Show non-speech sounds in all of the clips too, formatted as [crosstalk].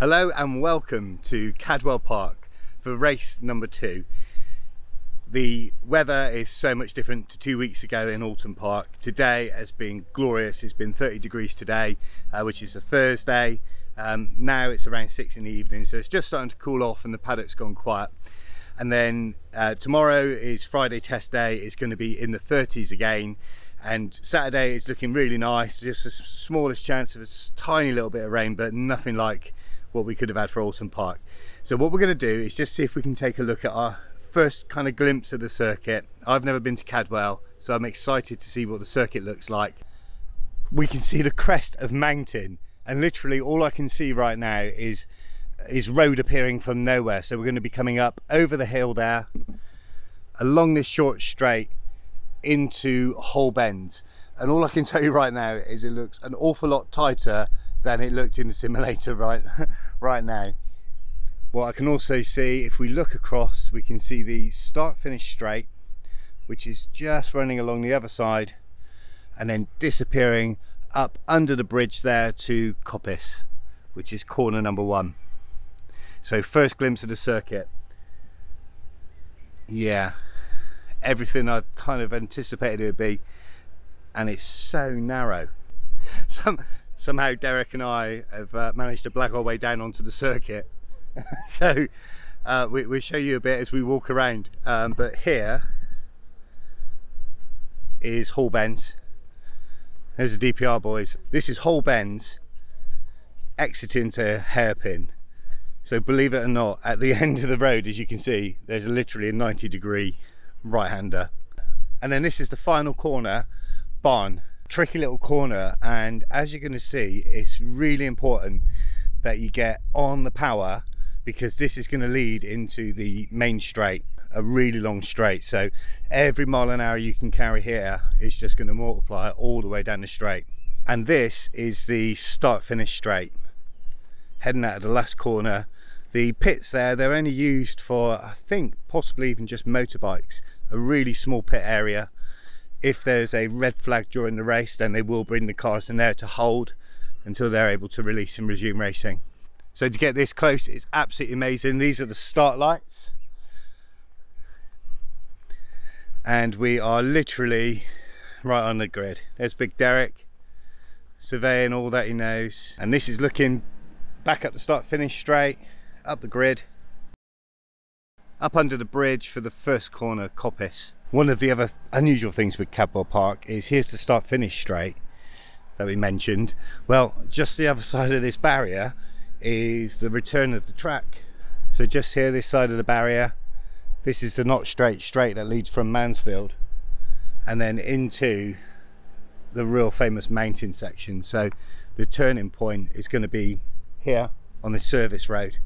Hello and welcome to Cadwell Park for race number two. The weather is so much different to two weeks ago in Oulton Park. Today has been glorious. It's been 30 degrees today, uh, which is a Thursday. Um, now it's around six in the evening, so it's just starting to cool off and the paddock's gone quiet. And then uh, tomorrow is Friday test day. It's going to be in the 30s again. And Saturday is looking really nice. Just the smallest chance of a tiny little bit of rain, but nothing like what we could have had for Oulton Park. So what we're going to do is just see if we can take a look at our first kind of glimpse of the circuit. I've never been to Cadwell, so I'm excited to see what the circuit looks like. We can see the crest of mountain and literally all I can see right now is is road appearing from nowhere. So we're going to be coming up over the hill there, along this short straight into Hall Bends. And all I can [laughs] tell you right now is it looks an awful lot tighter than it looked in the simulator [laughs] right, right now. What I can also see, if we look across, we can see the start finish straight, which is just running along the other side and then disappearing up under the bridge there to Coppice, which is corner number one. So first glimpse of the circuit. Yeah, everything I kind of anticipated it would be, and it's so narrow. [laughs] Some, somehow Derek and I have uh, managed to black our way down onto the circuit. [laughs] so uh, we, will show you a bit as we walk around. Um, but here is Hall Bends. There's the DPR boys. This is Hall Bends exiting to Hairpin. So believe it or not, at the [laughs] end of the road, as you can see, there's literally a 90 degree right-hander. And then this is the final corner, Barn. Tricky little corner, and as you're gonna see, it's really important that you get on the power because this is gonna lead into the main straight, a really long straight. So every mile an hour you can carry here is just gonna multiply all the way down the straight. And this is the start finish straight. Heading out of the last corner the pits there, they're only used for, I think, possibly even just motorbikes. A really small pit area. If there's a red flag during the race, then they will bring the cars in there to hold until they're able to release and resume racing. So to get this close, it's absolutely amazing. These are the start lights. And we are literally right on the grid. There's Big Derek surveying all that he knows. And this is looking back up the start finish straight up the grid, up under the bridge for the first corner coppice. One of the other unusual things with Cadwell Park is here's the start finish straight that we mentioned. Well, just the other [laughs] side of this barrier is the return of the track. So just here, this side of the barrier, this is the not straight straight that leads from Mansfield and then into the real famous mountain section. So the turning point is going to be here on this service road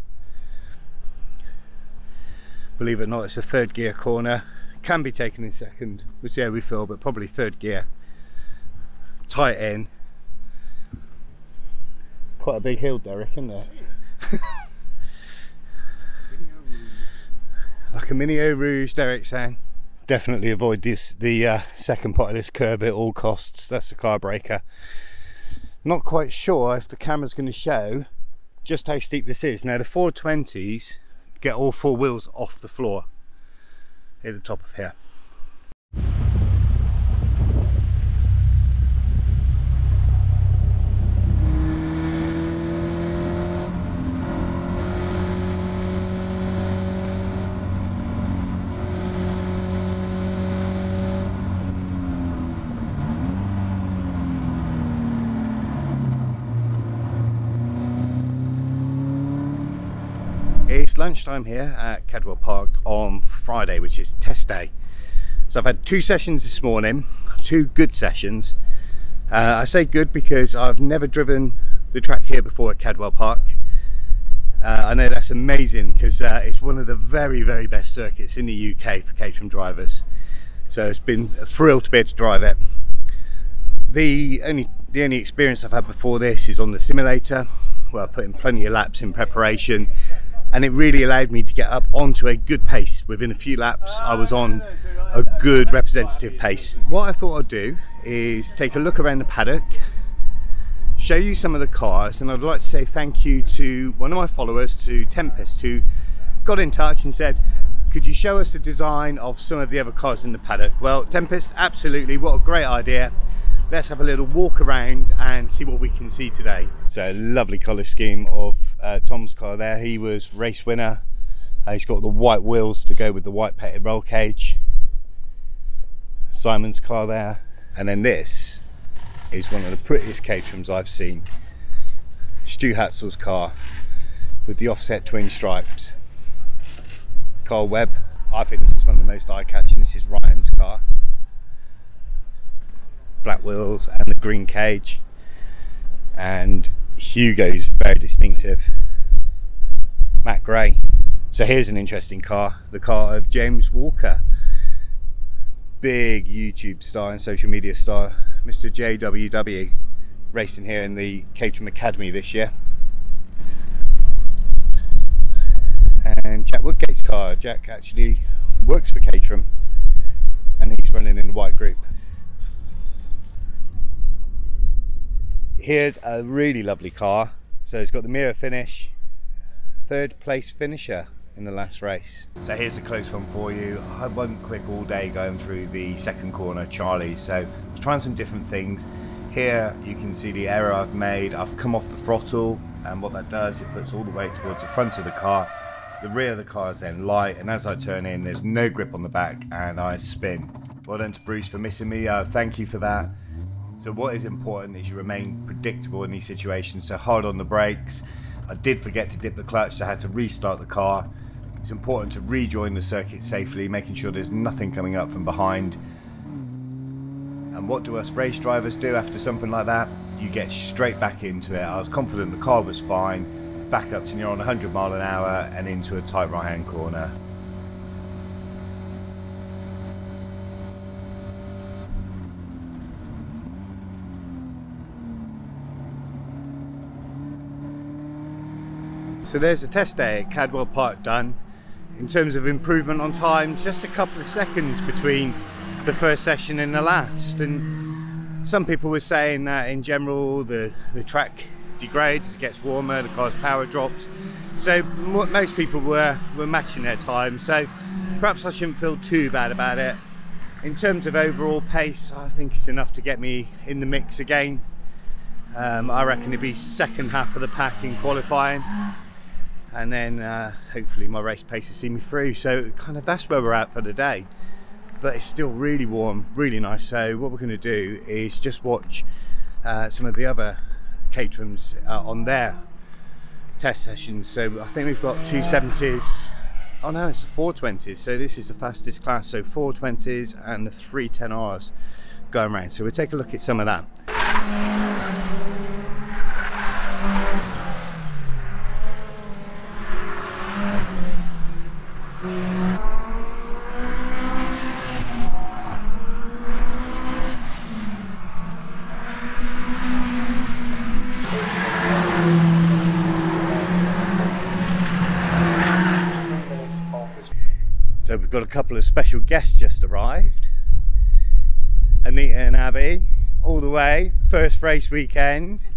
believe it or not it's a third gear corner. Can be taken in second we'll see how we feel but probably third gear. Tight in quite a big hill Derek isn't there [laughs] like a mini Eau Rouge Derek saying. Definitely avoid this the uh, second part of this curb at all costs. That's the car breaker. Not quite sure if the camera's going to show just how steep this is. Now the 420s get all four wheels off the floor at the top of here. It's lunchtime here at Cadwell Park on Friday, which is test day. So I've had two sessions this morning, two good sessions. Uh, I say good because I've never driven the track here before at Cadwell Park. Uh, I know that's amazing because uh, it's one of the very, very best circuits in the UK for Caterham drivers. So it's been a thrill to be able to drive it. The only, the only experience I've had before this is on the simulator, where I put in plenty of laps in preparation and it really allowed me to get up onto a good pace. Within a few laps, I was on a good representative pace. What I thought I'd do is take a look around the paddock, show you some of the cars and I'd like to say thank you to one of my followers, to Tempest, who got in touch and said, could you show us the design of some of the other cars in the paddock? Well, Tempest, absolutely, what a great idea. Let's have a little walk around and see what we can see today. So lovely colour scheme of uh, Tom's car there. He was race winner. Uh, he's got the white wheels to go with the white painted roll cage. Simon's car there. And then this is one of the prettiest Caterhams I've seen. Stu Hatzel's car with the offset twin stripes. Carl Webb. I think this is one of the most eye-catching. This is Ryan's car. Wheels and the green cage. And Hugo's very distinctive. Matt Gray. So here's an interesting car, the car of James Walker. Big YouTube star and social media star, Mr. JWW, racing here in the Caterham Academy this year. And Jack Woodgate's car. Jack actually works for Caterham and he's running in the white group. Here's a really lovely car. So it's got the mirror finish, third place finisher in the last race. So here's a close one for you. I wasn't quick all day going through the second corner, Charlie, so I was trying some different things. Here you can see the error I've made. I've come off the throttle and what that does, it puts all the weight towards the front of the car. The rear of the car is then light and as I turn in there's no grip on the back and I spin. Well done to Bruce for missing me, uh, thank you for that. So what is important is you remain predictable in these situations, so hard on the brakes. I did forget to dip the clutch, so I had to restart the car. It's important to rejoin the circuit safely, making sure there's nothing coming up from behind. And what do us race drivers do after something like that? You get straight back into it. I was confident the car was fine, back up to near on 100 mile an hour and into a tight right hand corner. So there's a test day at Cadwell Park done. In terms of improvement on time, just a couple of seconds between the first session and the last. And some people were saying that in general the, the track degrades as it gets warmer, the car's power drops. So most people were, were matching their time. So perhaps I shouldn't feel too bad about it. In terms of overall pace, I think it's enough to get me in the mix again. Um, I reckon it'd be second half of the pack in qualifying and then uh, hopefully my race pace will see me through. So kind of that's where we're at for the day. But it's still really warm really nice. So what we're going to do is just watch uh, some of the other Caterhams uh, on their test sessions. So I think we've got 270s oh no it's the 420s so this is the fastest class. So 420s and the 310Rs going around. So we'll take a look at some of that So we've got a couple of special guests just arrived. Anita and Abby, all the way, first race weekend.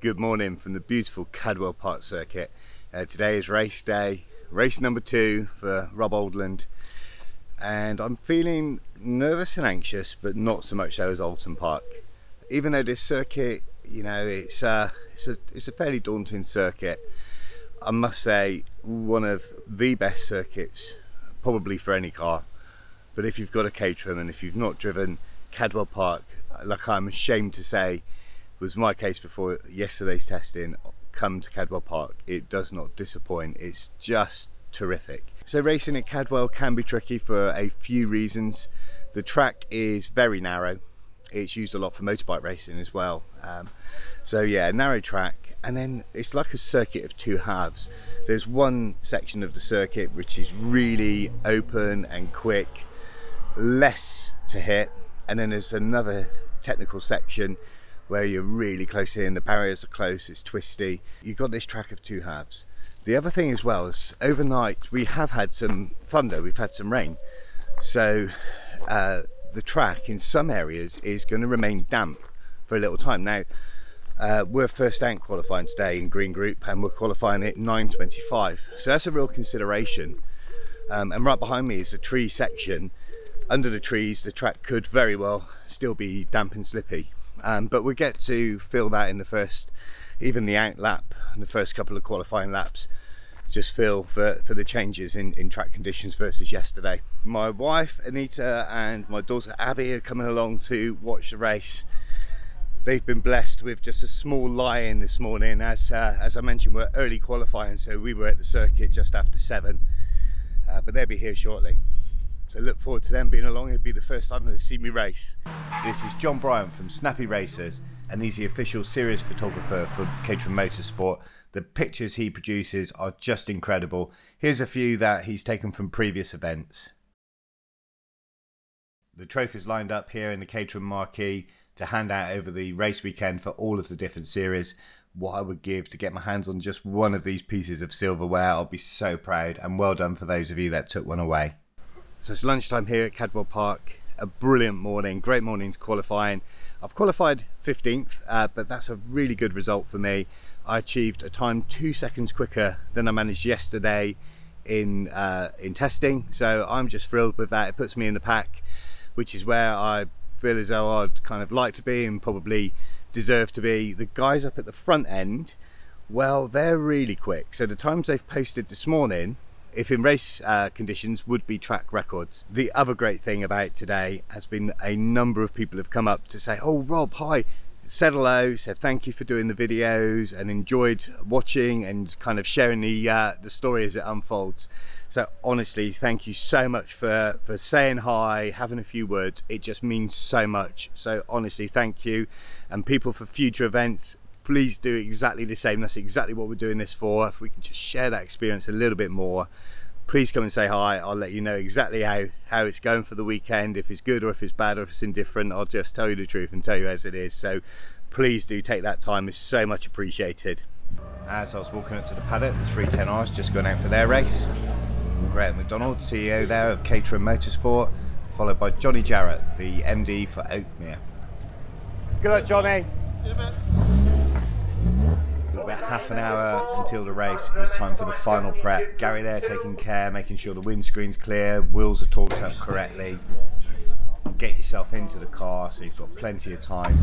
Good morning from the beautiful Cadwell Park circuit. Uh, today is race day, race number two for Rob Oldland. And I'm feeling nervous and anxious, but not so much so as Oulton Park. Even though this circuit, you know, it's, uh, it's, a, it's a fairly daunting circuit. I must say, one of the best circuits probably for any car. But if you've got a Caterham and if you've not driven Cadwell Park, like I'm ashamed to say, was my case before yesterday's testing, come to Cadwell Park. It does not disappoint. It's just terrific. So racing at Cadwell can be tricky for a few reasons. The track is very narrow. It's used a lot for motorbike racing as well. Um, so yeah, narrow track, and then it's like a circuit of two halves. There's one section of the circuit which is really open and quick, less to hit, and then there's another technical section where you're really close in, the barriers are close, it's twisty. You've got this track of two halves. The other thing as well is overnight we have had some thunder, we've had some rain. So uh, the track in some areas is going to remain damp for a little time. Now Uh, we're first out qualifying today in green group and we're qualifying at 9.25. So that's a real consideration. Um, and right behind me is a tree section. Under the trees, the track could very well still be damp and slippy. Um, but we get to feel that in the first, even the out lap and the first couple of qualifying laps just feel for, for the changes in, in track conditions versus yesterday. My wife Anita and my daughter Abby are coming along to watch the race. They've been blessed with just a small lie-in this morning. As uh, as I mentioned we're early qualifying so we were at the circuit just after seven. Uh, but they'll be here shortly. So look forward to them being along. It'll be the first time they've seen me race. This is John Bryant from Snappy Racers and he's the official series photographer for Caterham Motorsport the pictures he produces are just incredible here's a few that he's taken from previous events the trophies lined up here in the Caterham marquee to hand out over the race weekend for all of the different series. What I would give to get my hands on just one of these pieces of silverware, I'll be so proud and well done for those of you that took one away. So it's lunchtime here at Cadwell Park. A brilliant morning, great morning's qualifying. I've qualified 15th, uh, but that's a really good result for me. I achieved a time two seconds quicker than I managed yesterday in uh, in testing, so I'm just thrilled with that. It puts me in the pack, which is where I feel as though I'd kind of like to be and probably deserve to be. The guys up at the front end, well, they're really quick. So the times they've posted this morning, if in race uh, conditions, would be track records. The other great thing about today has been a number of people have come up to say, oh, Rob, hi, said hello, said thank you for doing the videos and enjoyed watching and kind of sharing the, uh, the story as it unfolds. So honestly, thank you so much for, for saying hi, having a few words. It just means so much. So honestly, thank you. And people for future events, please do exactly the same. That's exactly what we're doing this for. If we can just share that experience a little bit more, please come and say hi. I'll let you know exactly how, how it's going for the weekend. If it's good or if it's bad or if it's indifferent, I'll just tell you the truth and tell you as it is. So please do take that time. It's so much appreciated. As I was walking up to the paddock, the 310Rs just going out for their race. Graham McDonald, CEO there of Caterham Motorsport, followed by Johnny Jarrett, the MD for Oakmere. Good luck, Johnny. Half an hour until the race, it was time for the final prep. Gary there taking care, making sure the windscreen's clear, wheels are torqued up correctly. Get yourself into the car so you've got plenty of time.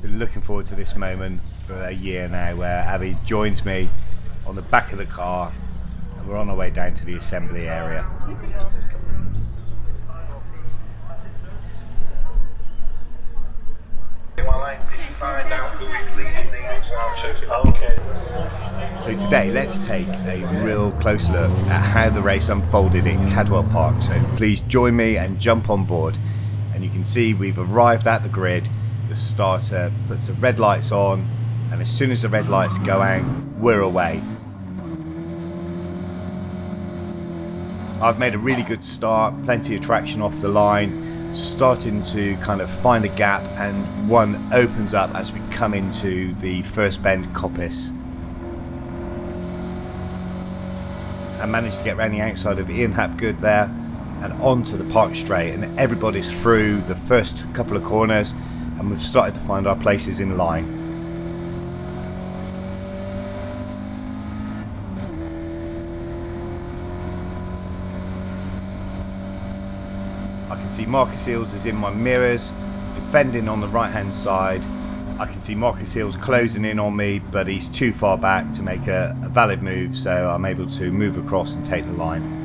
Been looking forward to this moment for a year now where Abby joins me on the back of the car and we're on our way down to the assembly area. So today let's take a real close look at how the race unfolded in Cadwell Park. So please join me and jump on board. And you can see we've arrived at the grid. The starter puts the red lights on. And as soon as the red lights go out we're away. I've made a really good start. Plenty of traction off the line starting to kind of find a gap and one opens up as we come into the first bend coppice I managed to get around the outside of Ian Hapgood there and onto the park straight and everybody's through the first couple of corners and we've started to find our places in line. I can see Marcus Eels is in my mirrors, defending on the right hand side. I can see Marcus Eels closing in on me, but he's too far back to make a, a valid move, so I'm able to move across and take the line.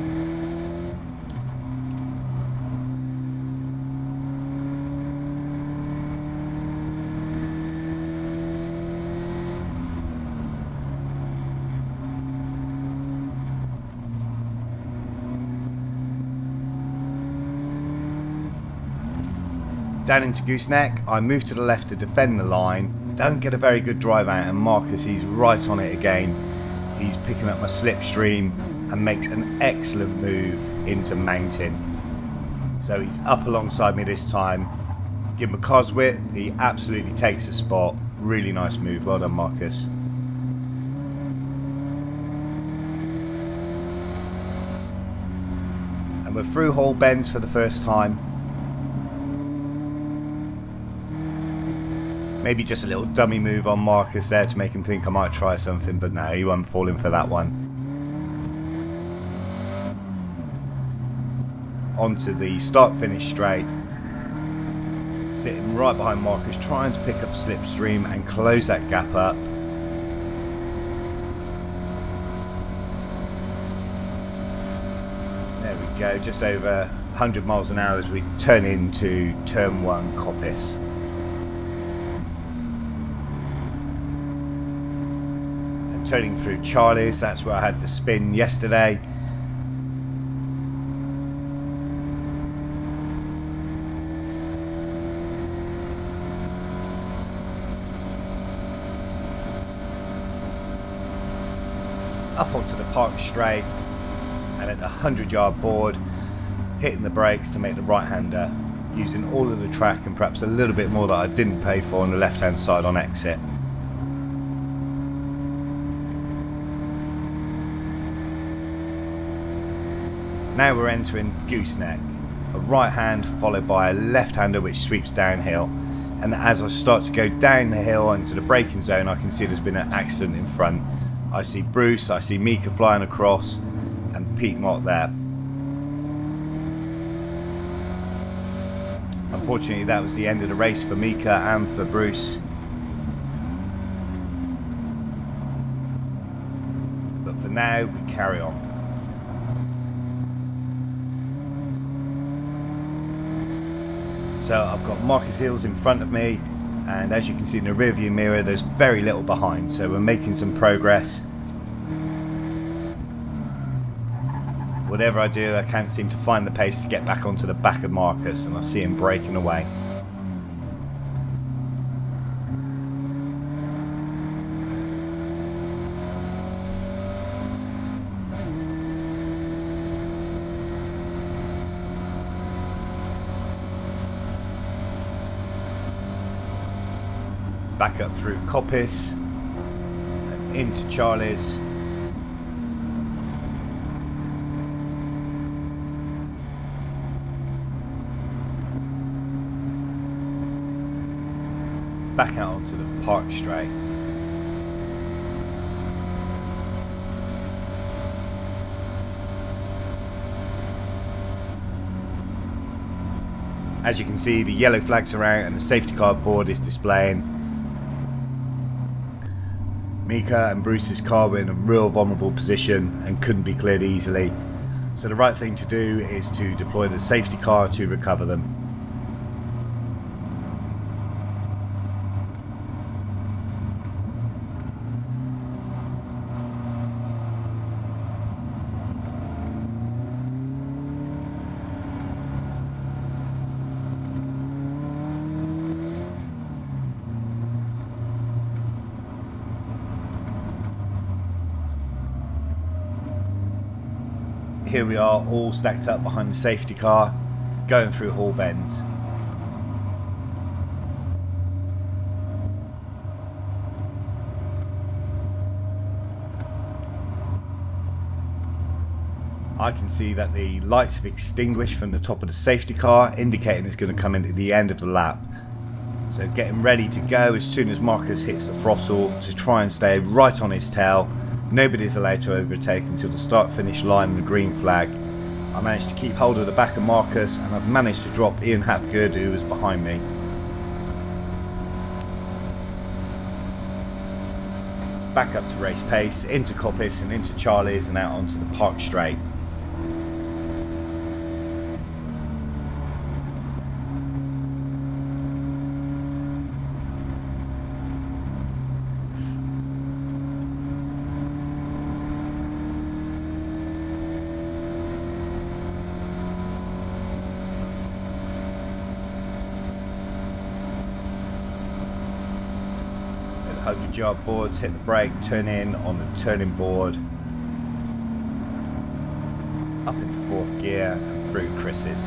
Down into Gooseneck. I move to the left to defend the line. Don't get a very good drive out and Marcus, he's right on it again. He's picking up my slipstream and makes an excellent move into mountain. So he's up alongside me this time. Give him a Coswit, he absolutely takes the spot. Really nice move, well done Marcus. And we're through Hall Bends for the first time Maybe just a little dummy move on Marcus there to make him think I might try something, but no, he won't fall in for that one. Onto the start-finish straight. Sitting right behind Marcus, trying to pick up slipstream and close that gap up. There we go, just over 100 miles an hour as we turn into turn 1 Coppice. Turning through Charlie's, that's where I had to spin yesterday. Up onto the park straight and at the 100 yard board hitting the brakes to make the right hander using all of the track and perhaps a little bit more that I didn't pay for on the left hand side on exit. Now we're entering Gooseneck, a right hand followed by a left hander which sweeps downhill and as I start to go down the hill into the braking zone I can see there's been an accident in front. I see Bruce, I see Mika flying across and Pete Mott there. Unfortunately, that was the end of the race for Mika and for Bruce. But for now, we carry on. So I've got Marcus Hills in front of me, and as you can see in the rearview mirror, there's very little behind. So we're making some progress. Whatever I do, I can't seem to find the pace to get back onto the back of Marcus, and I see him breaking away. Back up through Coppice, into Charlie's. back out onto the park straight. As you can see the yellow flags are out and the safety car board is displaying. And Bruce's car were in a real vulnerable position and couldn't be cleared easily. So the right thing to do is to deploy the safety car to recover them. Here we are all stacked up behind the safety car going through Hall Bends. I can see that the lights have extinguished from the top of the safety car indicating it's going to come in at the end of the lap. So getting ready to go as soon as Marcus hits the throttle to try and stay right on his tail Nobody's allowed to overtake until the start finish line and the green flag. I managed to keep hold of the back of Marcus and I've managed to drop Ian Hapgood who was behind me. Back up to race pace, into Coppice and into Charlie's and out onto the park straight. Job boards, hit the brake, turn in on the turning board, up into fourth gear and through Chris's.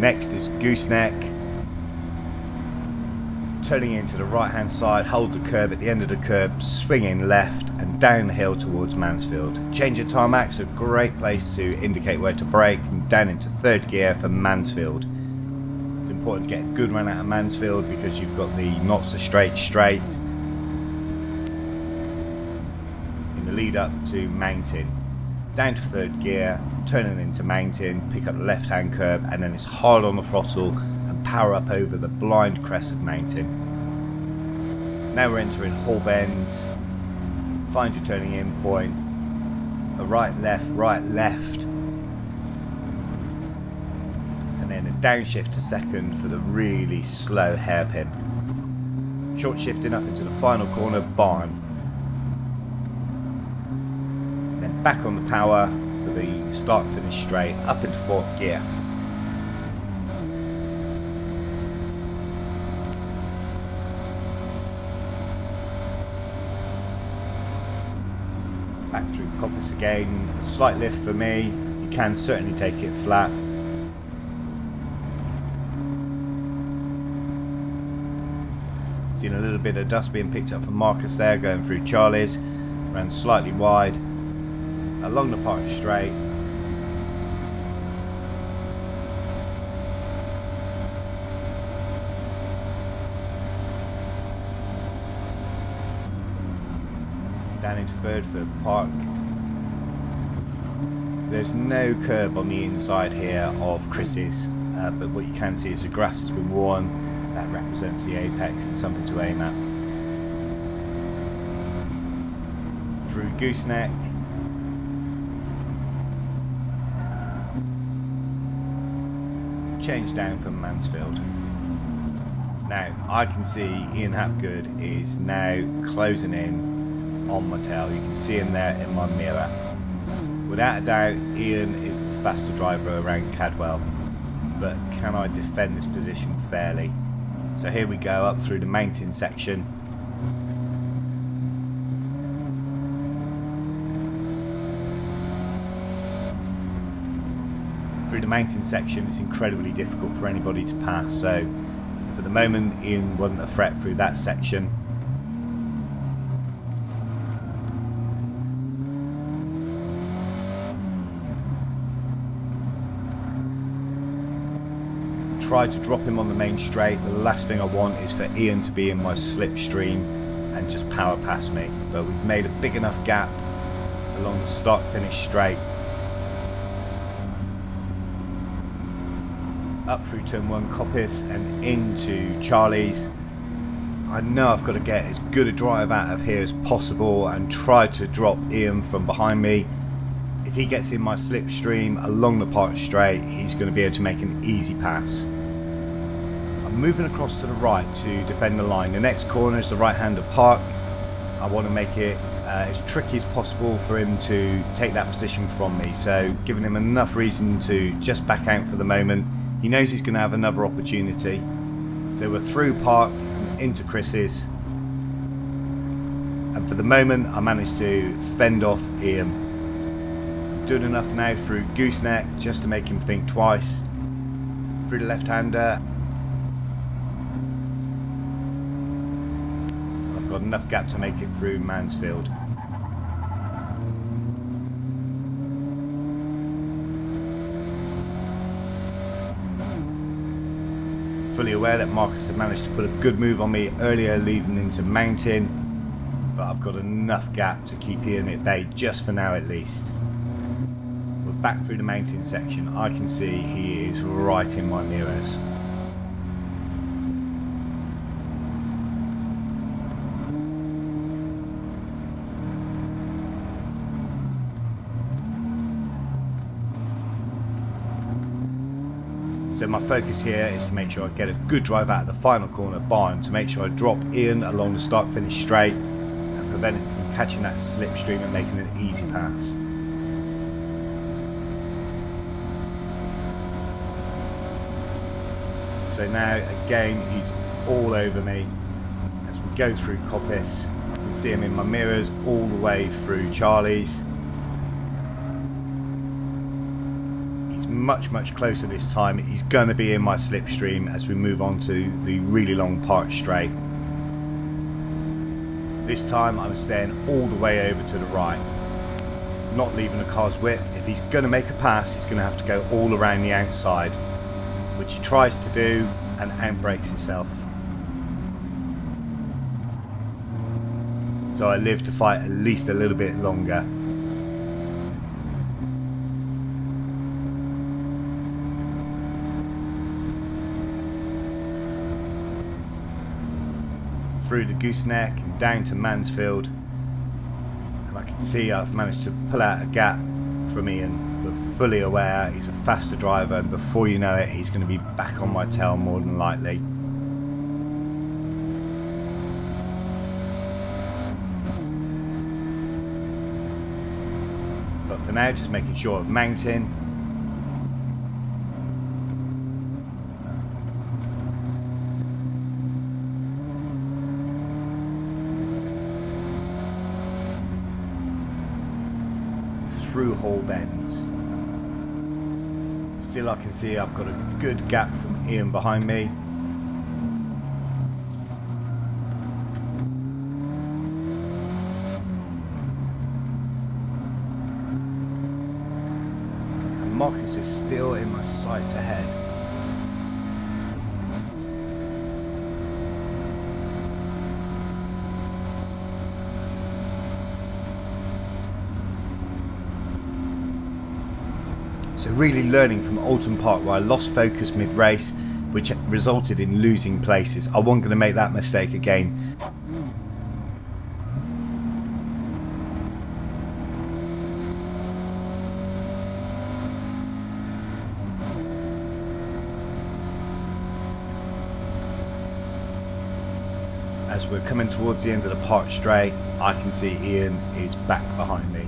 Next is gooseneck. Turning into the right hand side, hold the curb at the end of the curb, swinging left and down the hill towards Mansfield. Change of tarmac's a great place to indicate where to brake and down into third gear for Mansfield. Important to get a good run out of Mansfield because you've got the not so straight straight in the lead up to Mountain. Down to third gear, turning into Mountain, pick up the left hand curve and then it's hard on the throttle and power up over the blind crest of Mountain. Now we're entering Hall Bends, find your turning in point, a right left, right left, and then a downshift to second for the really slow hairpin. Short shifting up into the final corner, barn. Then back on the power for the start finish straight, up into fourth gear. back through Coppice again. A slight lift for me. You can certainly take it flat. Seen a little bit of dust being picked up from Marcus there going through Charlie's. Ran slightly wide. Along the park straight. down into Birdford Park. There's no curb on the inside here of Chris's, uh, but what you can see is the grass has been worn. That represents the apex and something to aim at. Through Gooseneck. Change down from Mansfield. Now, I can see Ian Hapgood is now closing in on my tail. You can see him there in my mirror. Without a doubt, Ian is the faster driver around Cadwell, but can I defend this position fairly? So here we go up through the mountain section. Through the mountain section, it's incredibly difficult for anybody to pass. So for the moment, Ian wasn't a threat through that section. Tried to drop him on the main straight. The last thing I want is for Ian to be in my slipstream and just power past me. But we've made a big enough gap along the start finish straight. Up through turn one Coppice and into Charlie's. I know I've got to get as good a drive out of here as possible and try to drop Ian from behind me. If he gets in my slipstream along the park straight, he's going to be able to make an easy pass moving across to the right to defend the line. The next corner is the right hand of Park. I want to make it uh, as tricky as possible for him to take that position from me. So giving him enough reason to just back out for the moment. He knows he's going to have another opportunity. So we're through Park into Chris's. And for the moment I managed to fend off Ian. Doing enough now through Gooseneck just to make him think twice. Through the left-hander got enough gap to make it through Mansfield. Fully aware that Marcus had managed to put a good move on me earlier leading into Mountain, but I've got enough gap to keep him at bay just for now at least. We're back through the mountain section. I can see he is right in my mirrors. Focus here is to make sure I get a good drive out of the final corner barn to make sure I drop in along the start finish straight and prevent it from catching that slipstream and making an easy pass. So now again he's all over me as we go through Coppice. I can see him in my mirrors all the way through Charlie's much much closer this time he's going to be in my slipstream as we move on to the really long park straight This time I'm staying all the way over to the right, not leaving the car's width. If he's going to make a pass, he's going to have to go all around the outside, which he tries to do and outbrakes himself. So I live to fight at least a little bit longer. Through the gooseneck and down to Mansfield. And I can see I've managed to pull out a gap from Ian, but fully aware he's a faster driver and before you know it he's going to be back on my tail more than likely. But for now just making sure of mounting Hall Bends. Still I can see I've got a good gap from Ian behind me. And Marcus is still in my sights ahead. Really learning from Oulton Park where I lost focus mid-race, which resulted in losing places. I wasn't going to make that mistake again. As we're coming towards the end of the park straight, I can see Ian is back behind me.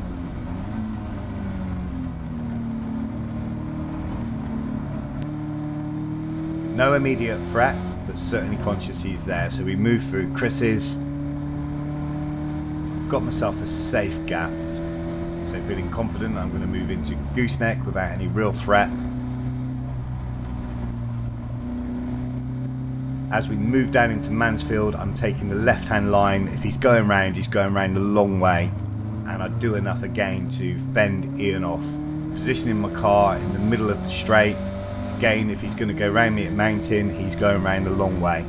No immediate threat, but certainly conscious he's there. So we move through Chris's. Got myself a safe gap. So feeling confident I'm going to move into Gooseneck without any real threat. As we move down into Mansfield, I'm taking the left-hand line. If he's going round, he's going round a long way. And I do enough again to fend Ian off. Positioning my car in the middle of the straight, Again, if he's going to go round me at Mountain, he's going round a long way.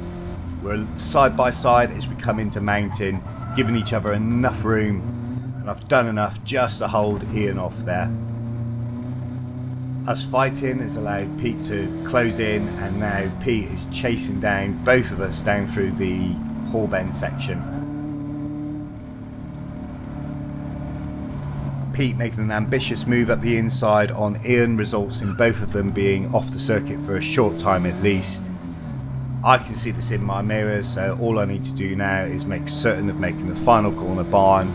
We're side by side as we come into Mountain, giving each other enough room, and I've done enough just to hold Ian off there. Us fighting has allowed Pete to close in, and now Pete is chasing down both of us down through the Hall Bend section. Pete making an ambitious move up the inside on Ian results in both of them being off the circuit for a short time at least. I can see this in my mirror so all I need to do now is make certain of making the final corner barn.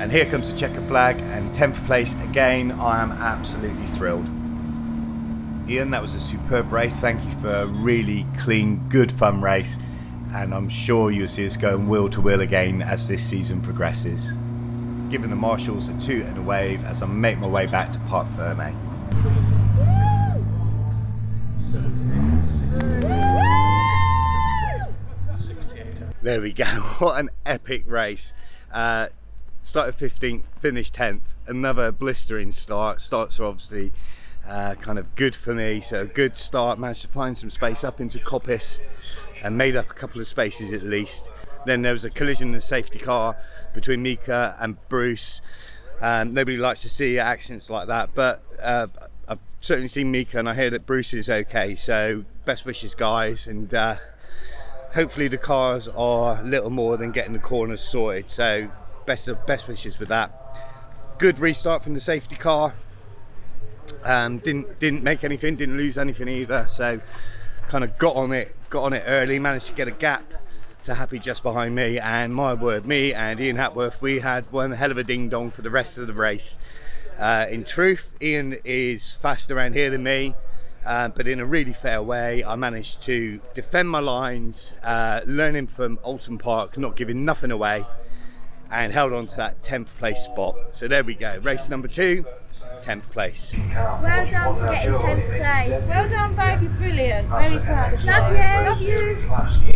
And here comes the checker flag and 10th place again I am absolutely thrilled. Ian that was a superb race thank you for a really clean good fun race and I'm sure you'll see us going wheel to wheel again as this season progresses. Giving the marshals a toot and a wave as I make my way back to Parc Ferme. There we go, [laughs] what an epic race. Uh, started 15th, finished 10th, another blistering start. Starts are obviously uh, kind of good for me, so a good start, managed to find some space up into Coppice and made up a couple of spaces at least. Then there was a collision in the safety car between Mika and Bruce. And nobody likes to see accidents like that, but uh, I've certainly seen Mika and I hear that Bruce is okay. So best wishes, guys, and uh, hopefully the cars are little more than getting the corners sorted. So best of best wishes with that. Good restart from the safety car. Um, didn't didn't make anything, didn't lose anything either. So kind of got on it got on it early managed to get a gap to Happy just behind me and my word me and Ian Hapgood we had one hell of a ding dong for the rest of the race. Uh, in truth Ian is faster around here than me uh, but in a really fair way I managed to defend my lines uh, learning from Oulton Park not giving nothing away and held on to that 10th place spot. So there we go race number two 10th place. Well done for getting 10th place. Well done, babe. You're brilliant. Very proud of you. Love you. Love you.